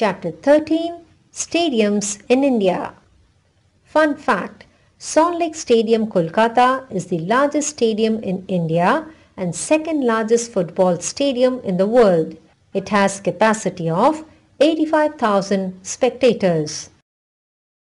Chapter 13 Stadiums in India Fun fact Salt Lake Stadium, Kolkata is the largest stadium in India and second largest football stadium in the world. It has capacity of 85,000 spectators.